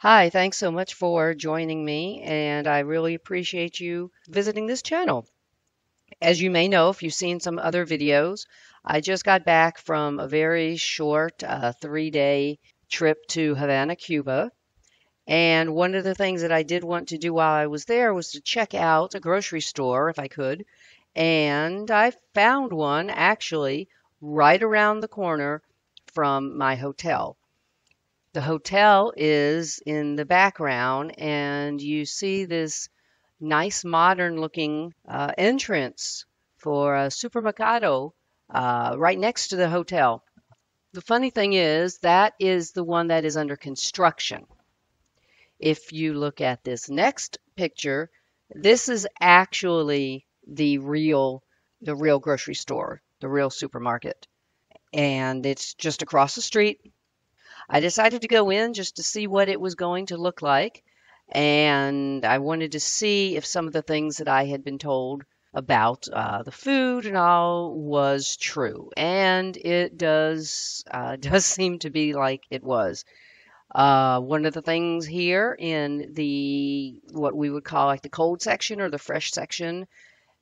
Hi, thanks so much for joining me, and I really appreciate you visiting this channel. As you may know, if you've seen some other videos, I just got back from a very short uh, three day trip to Havana, Cuba. And one of the things that I did want to do while I was there was to check out a grocery store if I could. And I found one actually right around the corner from my hotel. The hotel is in the background, and you see this nice modern looking uh, entrance for a supermercado uh, right next to the hotel. The funny thing is, that is the one that is under construction. If you look at this next picture, this is actually the real the real grocery store, the real supermarket. And it's just across the street. I decided to go in just to see what it was going to look like. And I wanted to see if some of the things that I had been told about uh, the food and all was true. And it does uh, does seem to be like it was. Uh, one of the things here in the what we would call like the cold section or the fresh section,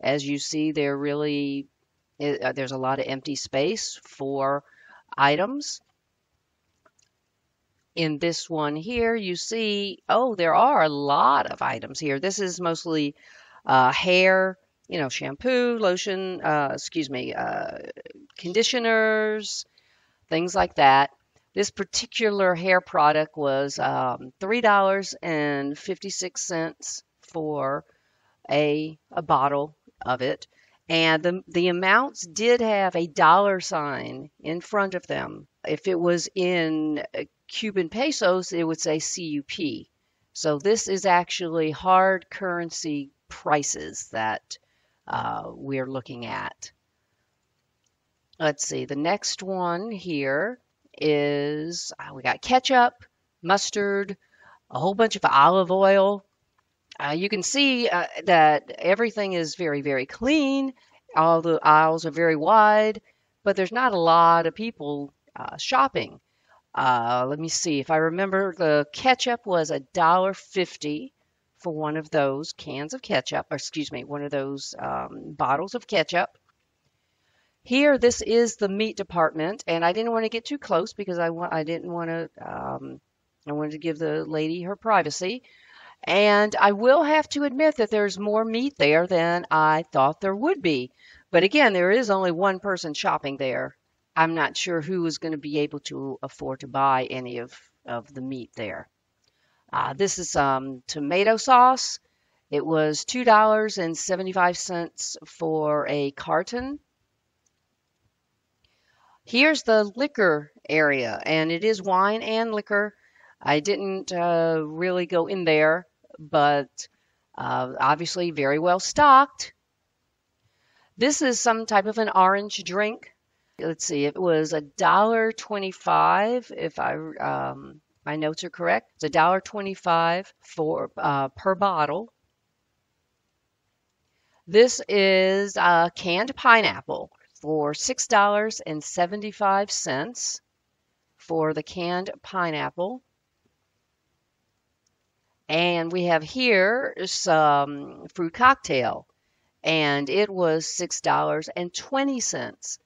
as you see, there really uh, there's a lot of empty space for items. In this one here, you see, oh, there are a lot of items here. This is mostly uh, hair, you know, shampoo, lotion, uh, excuse me, uh, conditioners, things like that. This particular hair product was um, $3.56 for a, a bottle of it. And the, the amounts did have a dollar sign in front of them. If it was in uh, Cuban pesos, it would say CUP. So this is actually hard currency prices that uh, we're looking at. Let's see, the next one here is uh, we got ketchup, mustard, a whole bunch of olive oil. Uh, you can see uh, that everything is very, very clean. All the aisles are very wide, but there's not a lot of people uh, shopping. Uh, let me see if I remember. The ketchup was a dollar fifty for one of those cans of ketchup, or excuse me, one of those um, bottles of ketchup. Here, this is the meat department, and I didn't want to get too close because I, I didn't want to, um, I wanted to give the lady her privacy. And I will have to admit that there's more meat there than I thought there would be. But again, there is only one person shopping there. I'm not sure who is going to be able to afford to buy any of, of the meat there. Uh, this is um, tomato sauce. It was $2.75 for a carton. Here's the liquor area, and it is wine and liquor. I didn't uh, really go in there, but uh, obviously very well stocked. This is some type of an orange drink. Let's see, it was a dollar twenty-five. If I um, my notes are correct, it's a dollar twenty-five for uh, per bottle. This is a canned pineapple for $6.75 for the canned pineapple. And we have here some fruit cocktail, and it was $6.20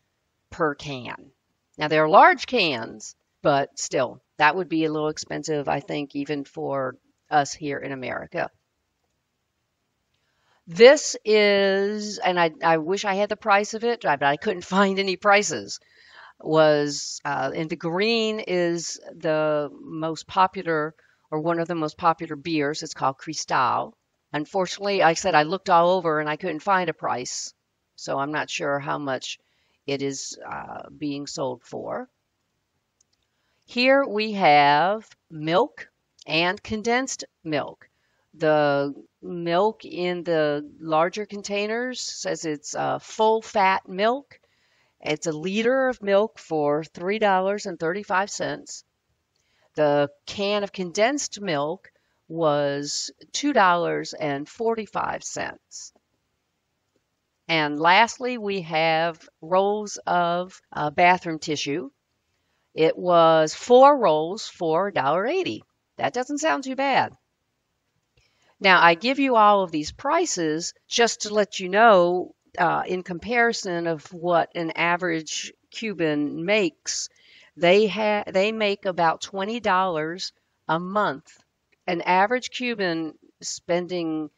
per can. Now, they're large cans, but still, that would be a little expensive, I think, even for us here in America. This is, and I, I wish I had the price of it, but I couldn't find any prices. Was uh, and the green is the most popular or one of the most popular beers. It's called Cristal. Unfortunately, I said I looked all over and I couldn't find a price, so I'm not sure how much it is uh, being sold for. Here we have milk and condensed milk. The milk in the larger containers says it's uh, full fat milk. It's a liter of milk for $3.35. The can of condensed milk was $2.45. And lastly, we have rolls of uh, bathroom tissue. It was four rolls for $1.80. That doesn't sound too bad. Now, I give you all of these prices just to let you know, uh, in comparison of what an average Cuban makes, they have they make about twenty dollars a month. An average Cuban spending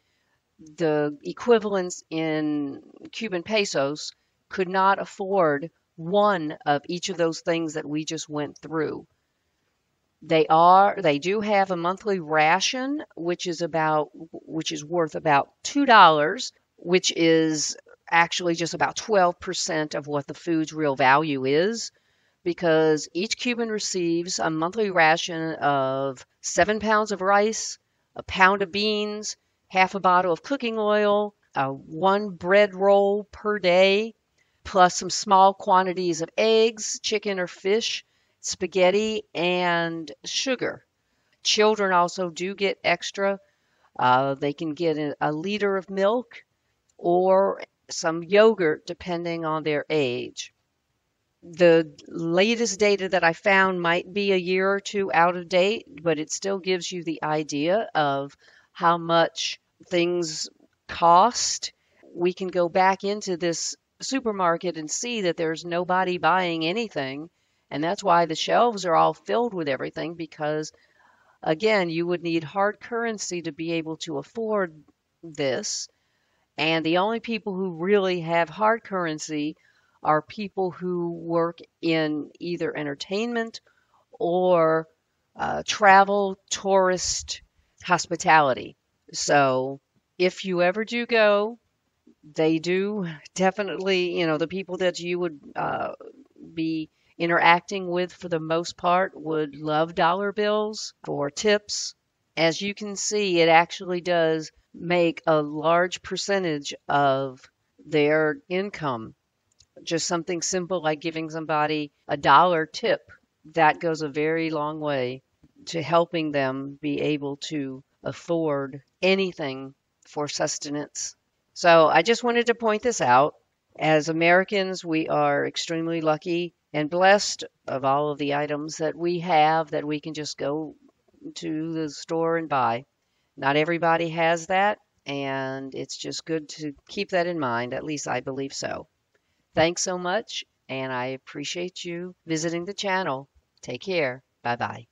the equivalents in Cuban pesos could not afford one of each of those things that we just went through. They are they do have a monthly ration which is about which is worth about $2, which is actually just about 12% of what the food's real value is because each Cuban receives a monthly ration of 7 pounds of rice, a pound of beans, half a bottle of cooking oil, uh, one bread roll per day, plus some small quantities of eggs, chicken or fish, spaghetti, and sugar. Children also do get extra. Uh, they can get a, a liter of milk or some yogurt depending on their age. The latest data that I found might be a year or two out of date, but it still gives you the idea of how much things cost. We can go back into this supermarket and see that there's nobody buying anything. And that's why the shelves are all filled with everything because, again, you would need hard currency to be able to afford this. And the only people who really have hard currency are people who work in either entertainment or uh, travel, tourist, hospitality. So if you ever do go, they do definitely, you know, the people that you would uh, be interacting with for the most part would love dollar bills for tips. As you can see, it actually does make a large percentage of their income. Just something simple like giving somebody a dollar tip, that goes a very long way to helping them be able to afford anything for sustenance. So I just wanted to point this out. As Americans, we are extremely lucky and blessed of all of the items that we have that we can just go to the store and buy. Not everybody has that, and it's just good to keep that in mind. At least I believe so. Thanks so much, and I appreciate you visiting the channel. Take care. Bye bye.